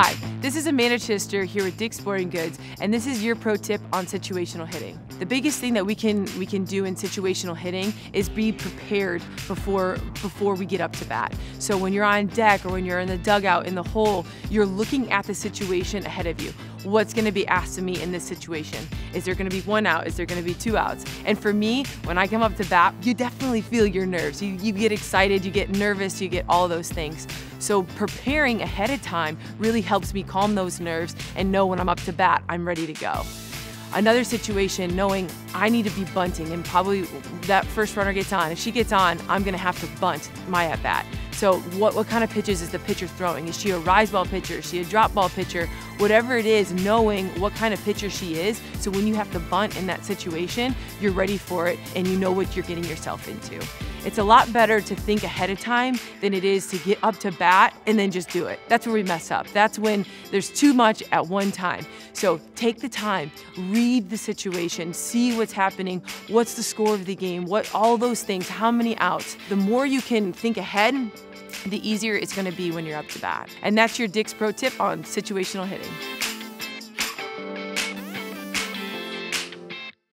Hi, this is Amanda Chidester here with Dick's Sporting Goods, and this is your pro tip on situational hitting. The biggest thing that we can we can do in situational hitting is be prepared before before we get up to bat. So when you're on deck or when you're in the dugout in the hole, you're looking at the situation ahead of you. What's going to be asked of me in this situation? Is there going to be one out? Is there going to be two outs? And for me, when I come up to bat, you definitely feel your nerves. You, you get excited, you get nervous, you get all those things. So preparing ahead of time really helps me calm those nerves and know when I'm up to bat, I'm ready to go. Another situation, knowing I need to be bunting and probably that first runner gets on. If she gets on, I'm gonna have to bunt my at bat. So what, what kind of pitches is the pitcher throwing? Is she a rise ball pitcher? Is she a drop ball pitcher? Whatever it is, knowing what kind of pitcher she is, so when you have to bunt in that situation, you're ready for it and you know what you're getting yourself into. It's a lot better to think ahead of time than it is to get up to bat and then just do it. That's where we mess up. That's when there's too much at one time. So take the time, read the situation, see what's happening, what's the score of the game, what all those things, how many outs. The more you can think ahead, the easier it's going to be when you're up to bat. And that's your Dick's Pro tip on situational hitting.